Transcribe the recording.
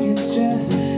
it's just